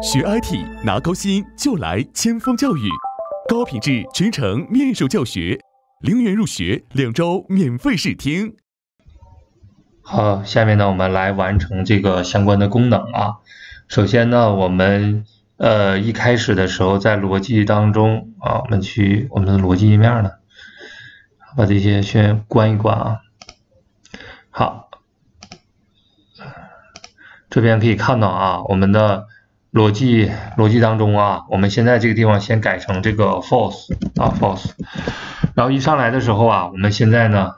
学 IT 拿高薪就来千锋教育，高品质全程面授教学，零元入学，两周免费试听。好，下面呢，我们来完成这个相关的功能啊。首先呢，我们呃一开始的时候在逻辑当中啊，我们去我们的逻辑页面呢，把这些先关一关啊。好，这边可以看到啊，我们的。逻辑逻辑当中啊，我们现在这个地方先改成这个 false 啊 false，然后一上来的时候啊，我们现在呢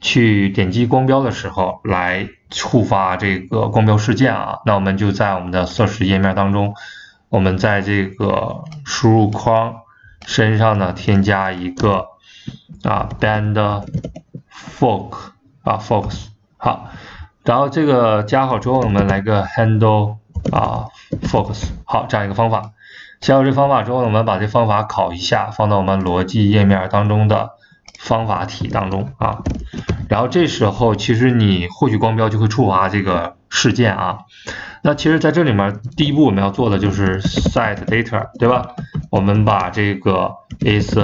去点击光标的时候来触发这个光标事件啊，那我们就在我们的 search 页面当中，我们在这个输入框身上呢添加一个啊 band focus 啊 focus 好，然后这个加好之后，我们来个 handle。啊，focus 好，这样一个方法。写好这方法之后呢，我们把这方法考一下，放到我们逻辑页面当中的方法体当中啊。然后这时候，其实你获取光标就会触发这个事件啊。那其实在这里面，第一步我们要做的就是 set data，对吧？我们把这个 is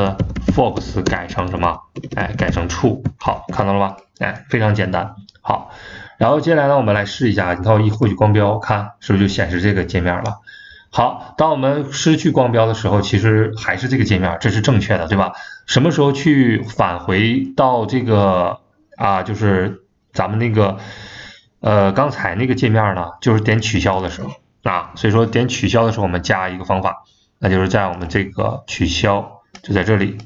focus 改成什么？哎，改成 true。好，看到了吧？哎，非常简单。好。然后接下来呢，我们来试一下，你看我一获取光标，看是不是就显示这个界面了？好，当我们失去光标的时候，其实还是这个界面，这是正确的，对吧？什么时候去返回到这个啊，就是咱们那个呃刚才那个界面呢？就是点取消的时候啊，所以说点取消的时候，我们加一个方法，那就是在我们这个取消就在这里，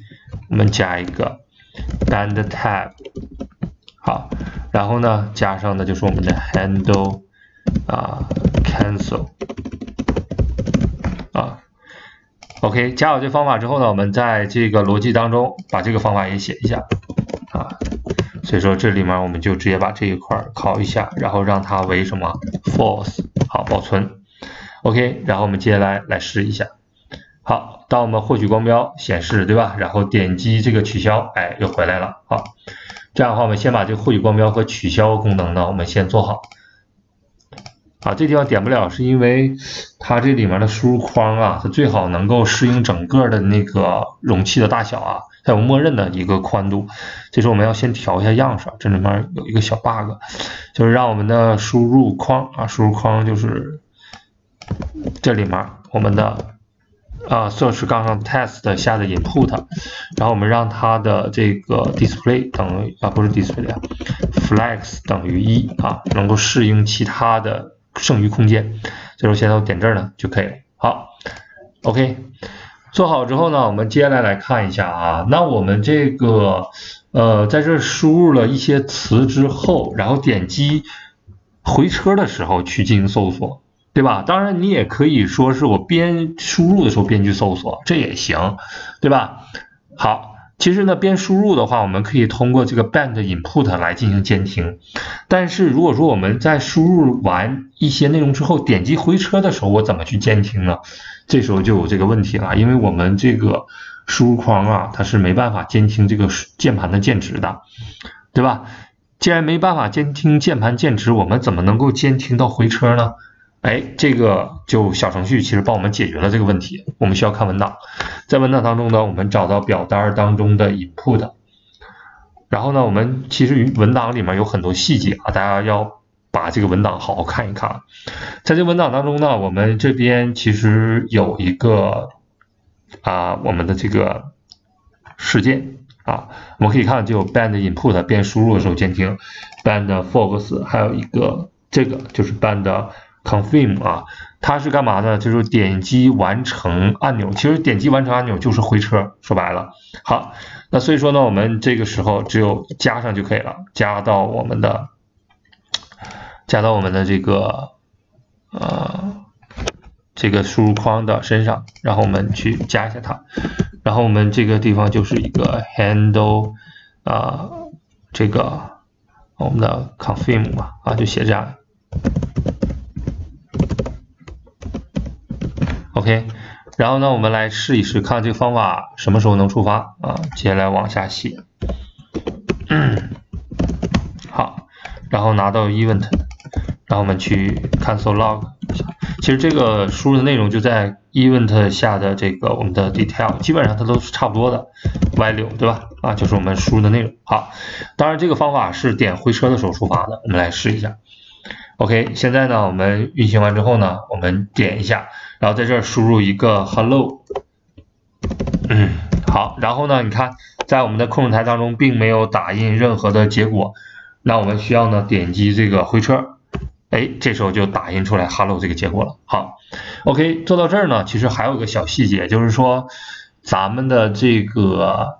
我们加一个 band tab。好，然后呢，加上的就是我们的 handle 啊，cancel。啊，OK，加好这方法之后呢，我们在这个逻辑当中把这个方法也写一下。啊，所以说这里面我们就直接把这一块拷一下，然后让它为什么 false，好，保存，OK，然后我们接下来来试一下，好，当我们获取光标显示对吧？然后点击这个取消，哎，又回来了，好。这样的话，我们先把这个获取光标和取消功能呢，我们先做好。啊，这地方点不了，是因为它这里面的输入框啊，它最好能够适应整个的那个容器的大小啊，它有默认的一个宽度。所以说我们要先调一下样式，这里面有一个小 bug，就是让我们的输入框啊，输入框就是这里面我们的。啊，search 杠上 test 下的 input，然后我们让它的这个 display 等于啊不是 display 啊，flex 等于一啊，能够适应其他的剩余空间。所以说现在我点这儿呢就可以了。好，OK，做好之后呢，我们接下来来看一下啊，那我们这个呃在这输入了一些词之后，然后点击回车的时候去进行搜索。对吧？当然，你也可以说是我边输入的时候边去搜索，这也行，对吧？好，其实呢，边输入的话，我们可以通过这个 band input 来进行监听。但是如果说我们在输入完一些内容之后，点击回车的时候，我怎么去监听呢？这时候就有这个问题了，因为我们这个输入框啊，它是没办法监听这个键盘的键值的，对吧？既然没办法监听键盘键值，我们怎么能够监听到回车呢？哎，这个就小程序其实帮我们解决了这个问题。我们需要看文档，在文档当中呢，我们找到表单当中的 input，然后呢，我们其实文档里面有很多细节啊，大家要把这个文档好好看一看。在这文档当中呢，我们这边其实有一个啊，我们的这个事件啊，我们可以看就 band input 边输入的时候监听，band focus，还有一个这个就是 band。Confirm 啊，它是干嘛呢？就是点击完成按钮。其实点击完成按钮就是回车，说白了。好，那所以说呢，我们这个时候只有加上就可以了，加到我们的，加到我们的这个呃这个输入框的身上，然后我们去加一下它，然后我们这个地方就是一个 handle 啊这个我们的 confirm 嘛啊，就写这样。OK，然后呢，我们来试一试，看这个方法什么时候能触发啊？接下来往下写，好，然后拿到 event，然后我们去 cancel log，其实这个输入的内容就在 event 下的这个我们的 detail，基本上它都是差不多的 value，对吧？啊，就是我们输入的内容。好，当然这个方法是点回车的时候触发的，我们来试一下。OK，现在呢，我们运行完之后呢，我们点一下，然后在这儿输入一个 hello。嗯，好，然后呢，你看在我们的控制台当中并没有打印任何的结果，那我们需要呢点击这个回车。哎，这时候就打印出来 “hello” 这个结果了。好，OK，做到这儿呢，其实还有一个小细节，就是说咱们的这个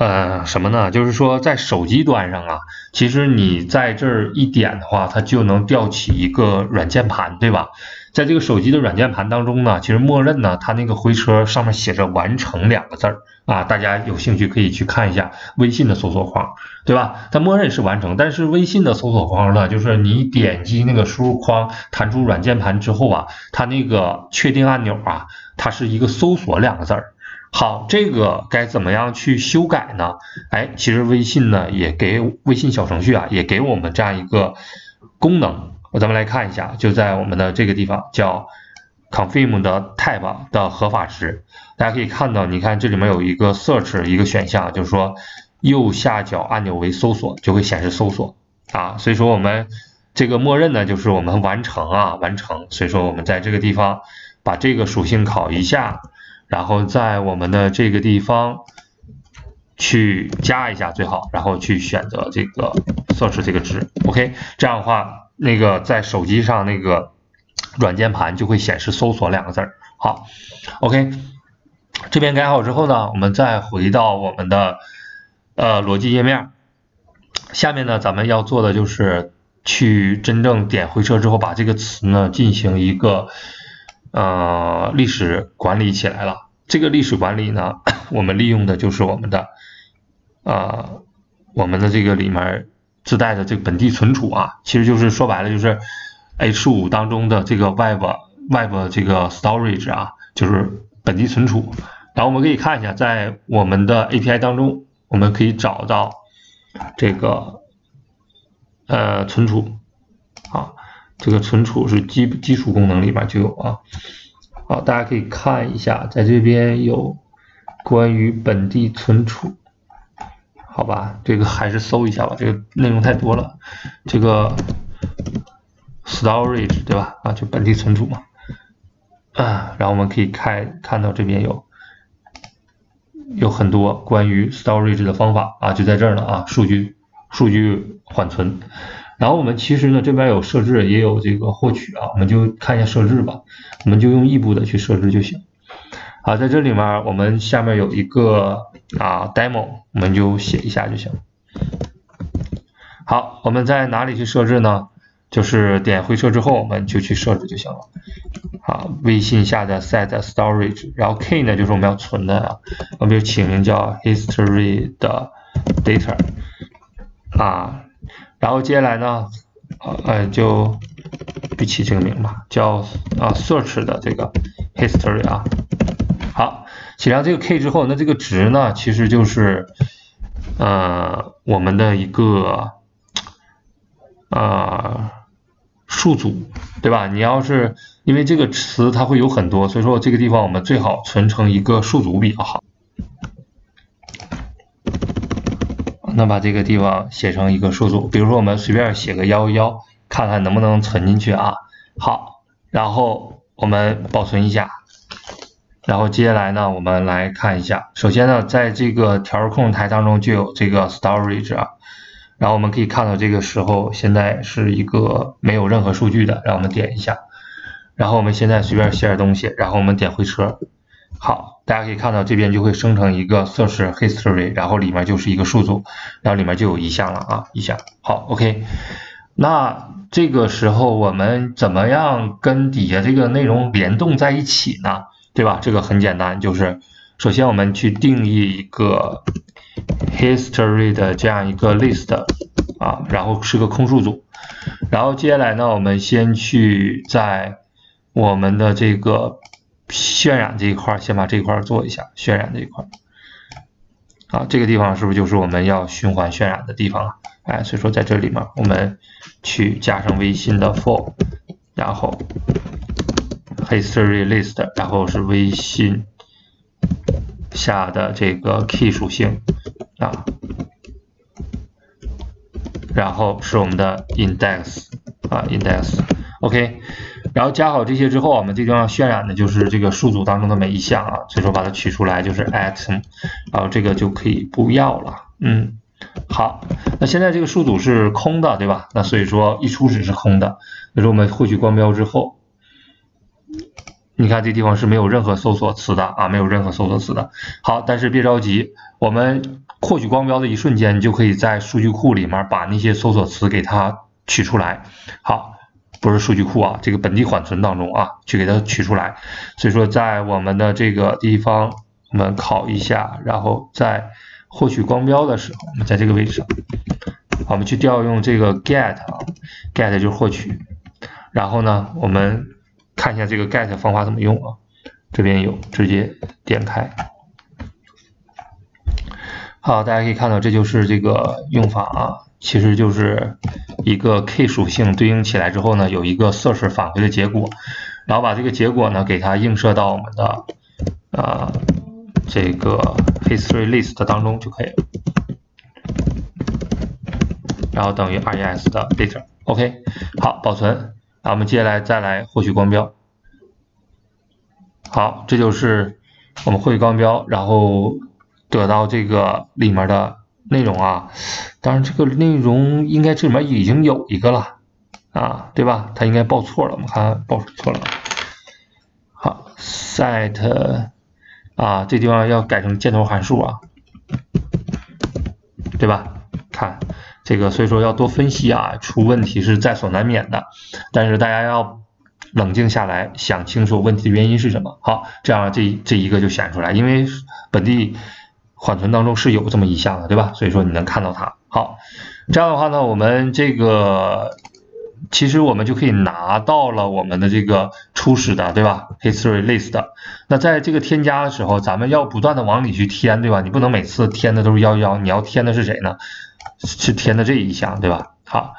呃什么呢？就是说在手机端上啊，其实你在这儿一点的话，它就能调起一个软键盘，对吧？在这个手机的软键盘当中呢，其实默认呢，它那个回车上面写着“完成”两个字儿啊，大家有兴趣可以去看一下微信的搜索框，对吧？它默认是完成，但是微信的搜索框呢，就是你点击那个输入框，弹出软键盘之后啊，它那个确定按钮啊，它是一个搜索两个字儿。好，这个该怎么样去修改呢？哎，其实微信呢也给微信小程序啊，也给我们这样一个功能。咱们来看一下，就在我们的这个地方叫 confirm 的 type 的合法值，大家可以看到，你看这里面有一个 search 一个选项，就是说右下角按钮为搜索，就会显示搜索啊。所以说我们这个默认呢，就是我们完成啊，完成。所以说我们在这个地方把这个属性考一下，然后在我们的这个地方去加一下最好，然后去选择这个设置这个值，OK，这样的话。那个在手机上那个软键盘就会显示搜索两个字儿。好，OK，这边改好之后呢，我们再回到我们的呃逻辑页面。下面呢，咱们要做的就是去真正点回车之后，把这个词呢进行一个呃历史管理起来了。这个历史管理呢，我们利用的就是我们的呃我们的这个里面。自带的这个本地存储啊，其实就是说白了就是 H5 当中的这个 Web Web 这个 Storage 啊，就是本地存储。然后我们可以看一下，在我们的 API 当中，我们可以找到这个呃存储啊，这个存储是基基础功能里面就有啊。好，大家可以看一下，在这边有关于本地存储。好吧，这个还是搜一下吧，这个内容太多了。这个 storage 对吧？啊，就本地存储嘛。啊，然后我们可以看看到这边有有很多关于 storage 的方法啊，就在这儿呢啊，数据数据缓存。然后我们其实呢这边有设置，也有这个获取啊，我们就看一下设置吧，我们就用异步的去设置就行。好，在这里面我们下面有一个啊 demo，我们就写一下就行。好，我们在哪里去设置呢？就是点回车之后，我们就去设置就行了。好，微信下的 set storage，然后 key 呢就是我们要存的啊，我们就起名叫 history 的 data 啊，然后接下来呢，呃就不起这个名吧，叫啊 search 的这个 history 啊。好，写上这个 k 之后，那这个值呢，其实就是呃我们的一个呃数组，对吧？你要是因为这个词它会有很多，所以说这个地方我们最好存成一个数组比较好。那把这个地方写成一个数组，比如说我们随便写个幺幺，看看能不能存进去啊？好，然后我们保存一下。然后接下来呢，我们来看一下。首先呢，在这个调控台当中就有这个 storage 啊。然后我们可以看到，这个时候现在是一个没有任何数据的。让我们点一下。然后我们现在随便写点东西，然后我们点回车。好，大家可以看到这边就会生成一个测试 history，然后里面就是一个数组，然后里面就有一项了啊，一项。好，OK。那这个时候我们怎么样跟底下这个内容联动在一起呢？对吧？这个很简单，就是首先我们去定义一个 history 的这样一个 list 啊，然后是个空数组，然后接下来呢，我们先去在我们的这个渲染这一块，先把这一块做一下渲染这一块啊，这个地方是不是就是我们要循环渲染的地方啊？哎，所以说在这里面我们去加上微信的 for 然后 history list，然后是微信下的这个 key 属性啊，然后是我们的 index 啊 index，OK，然后加好这些之后，我们这地方渲染的就是这个数组当中的每一项啊，所以说把它取出来就是 atom，然后这个就可以不要了，嗯。好，那现在这个数组是空的，对吧？那所以说一初始是空的。比如说我们获取光标之后，你看这地方是没有任何搜索词的啊，没有任何搜索词的。好，但是别着急，我们获取光标的一瞬间，你就可以在数据库里面把那些搜索词给它取出来。好，不是数据库啊，这个本地缓存当中啊，去给它取出来。所以说在我们的这个地方，我们考一下，然后在。获取光标的时候，我们在这个位置上，我们去调用这个 get 啊，get 就是获取。然后呢，我们看一下这个 get 方法怎么用啊？这边有，直接点开。好，大家可以看到，这就是这个用法啊，其实就是一个 K 属性对应起来之后呢，有一个 search 返回的结果，然后把这个结果呢给它映射到我们的啊。这个 history list 当中就可以了，然后等于 res 的 data，OK，好，保存，然后我们接下来再来获取光标，好，这就是我们获取光标，然后得到这个里面的内容啊，当然这个内容应该这里面已经有一个了啊，对吧？它应该报错了，我们看报错了，好，set。啊，这地方要改成箭头函数啊，对吧？看这个，所以说要多分析啊，出问题是在所难免的。但是大家要冷静下来，想清楚问题的原因是什么。好，这样这这一个就显出来，因为本地缓存当中是有这么一项的，对吧？所以说你能看到它。好，这样的话呢，我们这个。其实我们就可以拿到了我们的这个初始的，对吧？History list。那在这个添加的时候，咱们要不断的往里去添，对吧？你不能每次添的都是幺幺，你要添的是谁呢？是添的这一项，对吧？好，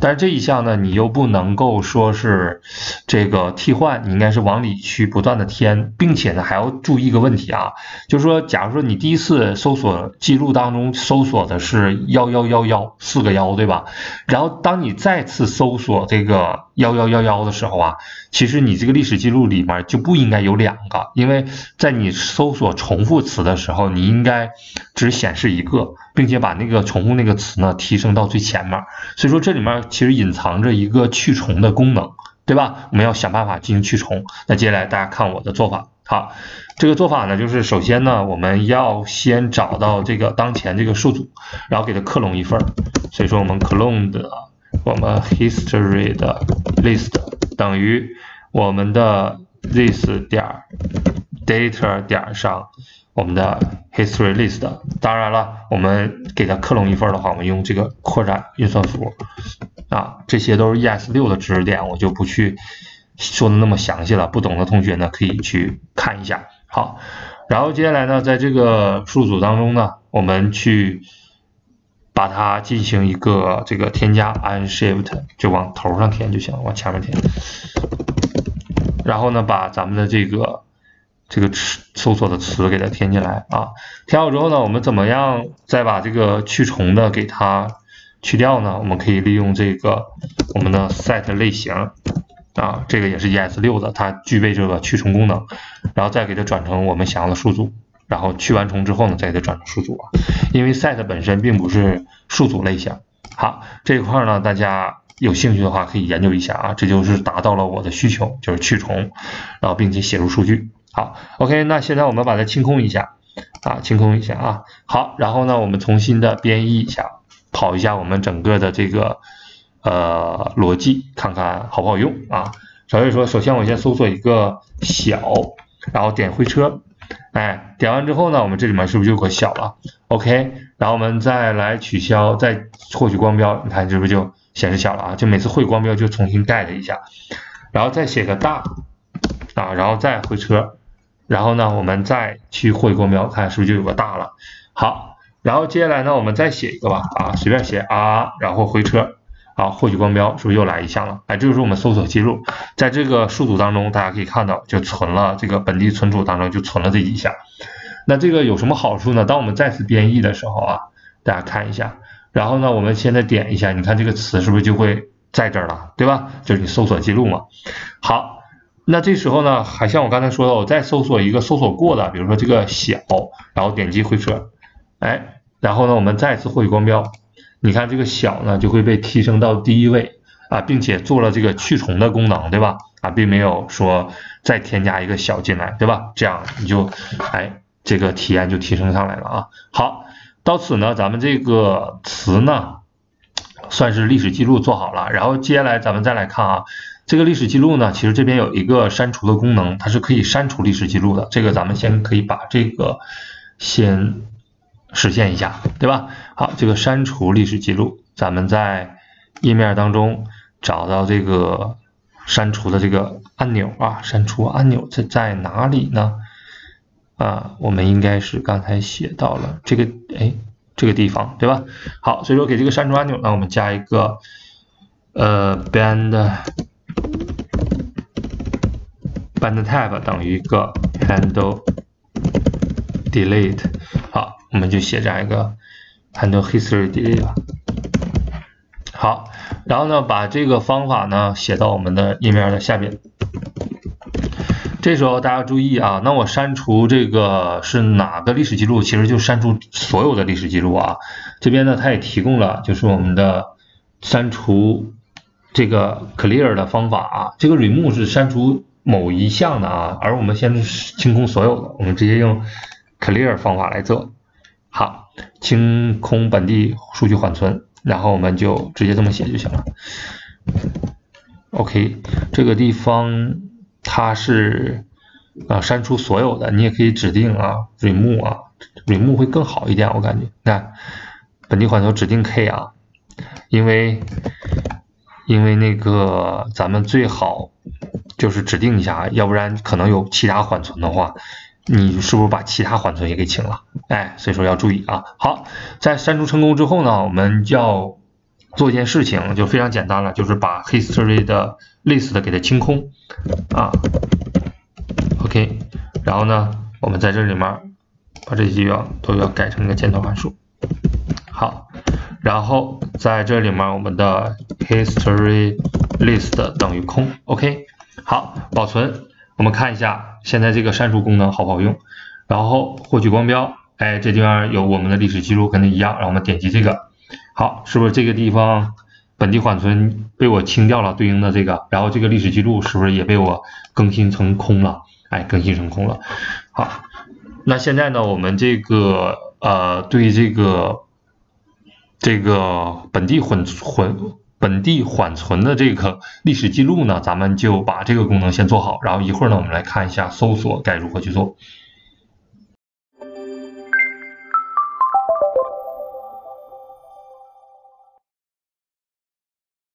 但是这一项呢，你又不能够说是这个替换，你应该是往里去不断的添，并且呢还要注意一个问题啊，就是说，假如说你第一次搜索记录当中搜索的是幺幺幺幺四个幺，对吧？然后当你再次搜索这个幺幺幺幺的时候啊，其实你这个历史记录里面就不应该有两个，因为在你搜索重复词的时候，你应该只显示一个。并且把那个重复那个词呢提升到最前面，所以说这里面其实隐藏着一个去重的功能，对吧？我们要想办法进行去重。那接下来大家看我的做法，好，这个做法呢就是首先呢我们要先找到这个当前这个数组，然后给它克隆一份，所以说我们 clone 的我们 history 的 list 等于我们的 this 点 data 点上。我们的 history list，当然了，我们给它克隆一份的话，我们用这个扩展运算符啊，这些都是 ES6 的知识点，我就不去说的那么详细了。不懂的同学呢，可以去看一下。好，然后接下来呢，在这个数组当中呢，我们去把它进行一个这个添加，Unshift 就往头上填就行，往前面填。然后呢，把咱们的这个。这个词搜索的词给它填进来啊，填好之后呢，我们怎么样再把这个去重的给它去掉呢？我们可以利用这个我们的 set 类型啊，这个也是 ES6 的，它具备这个去重功能，然后再给它转成我们想要的数组，然后去完重之后呢，再给它转成数组啊，因为 set 本身并不是数组类型。好，这一块呢，大家有兴趣的话可以研究一下啊，这就是达到了我的需求，就是去重，然后并且写入数据。好，OK，那现在我们把它清空一下啊，清空一下啊。好，然后呢，我们重新的编译一下，跑一下我们整个的这个呃逻辑，看看好不好用啊。所以说，首先我先搜索一个小，然后点回车，哎，点完之后呢，我们这里面是不是就有个小了？OK，然后我们再来取消，再获取光标，你看是不是就显示小了啊？就每次会光标就重新 get 一下，然后再写个大啊，然后再回车。然后呢，我们再去会光标，看是不是就有个大了。好，然后接下来呢，我们再写一个吧，啊，随便写啊，然后回车，好，获取光标是不是又来一项了？哎，这就是我们搜索记录，在这个数组当中，大家可以看到就存了这个本地存储当中就存了这几项。那这个有什么好处呢？当我们再次编译的时候啊，大家看一下，然后呢，我们现在点一下，你看这个词是不是就会在这儿了，对吧？就是你搜索记录嘛。好，那这时候呢，还像我刚才说的，我再搜索一个搜索过的，比如说这个小，然后点击回车，哎，然后呢，我们再次获取光标，你看这个小呢就会被提升到第一位啊，并且做了这个去重的功能，对吧？啊，并没有说再添加一个小进来，对吧？这样你就哎。这个体验就提升上来了啊！好，到此呢，咱们这个词呢，算是历史记录做好了。然后接下来咱们再来看啊，这个历史记录呢，其实这边有一个删除的功能，它是可以删除历史记录的。这个咱们先可以把这个先实现一下，对吧？好，这个删除历史记录，咱们在页面当中找到这个删除的这个按钮啊，删除按钮在在哪里呢？啊，我们应该是刚才写到了这个，哎，这个地方，对吧？好，所以说给这个删除按钮呢，我们加一个呃 band band tab 等于一个 handle delete，我们就写这样一个 handle history delete。好，然后呢，把这个方法呢写到我们的页面的下边。这时候大家注意啊，那我删除这个是哪个历史记录？其实就删除所有的历史记录啊。这边呢，它也提供了就是我们的删除这个 clear 的方法啊。这个 remove 是删除某一项的啊，而我们现在是清空所有的，我们直接用 clear 方法来做。好，清空本地数据缓存，然后我们就直接这么写就行了。OK，这个地方。它是啊，删除所有的，你也可以指定啊，remove 啊，remove 会更好一点，我感觉。看本地缓存指定 K 啊，因为因为那个咱们最好就是指定一下，要不然可能有其他缓存的话，你是不是把其他缓存也给清了？哎，所以说要注意啊。好，在删除成功之后呢，我们要做一件事情，就非常简单了，就是把 history 的 list 给它清空啊，OK，然后呢，我们在这里面把这几样都要改成一个箭头函数，好，然后在这里面我们的 history list 等于空，OK，好，保存，我们看一下现在这个删除功能好不好用，然后获取光标，哎，这地方有我们的历史记录跟它一样，让我们点击这个，好，是不是这个地方？本地缓存被我清掉了，对应的这个，然后这个历史记录是不是也被我更新成空了？哎，更新成空了。好，那现在呢，我们这个呃，对这个这个本地缓缓本地缓存的这个历史记录呢，咱们就把这个功能先做好，然后一会儿呢，我们来看一下搜索该如何去做。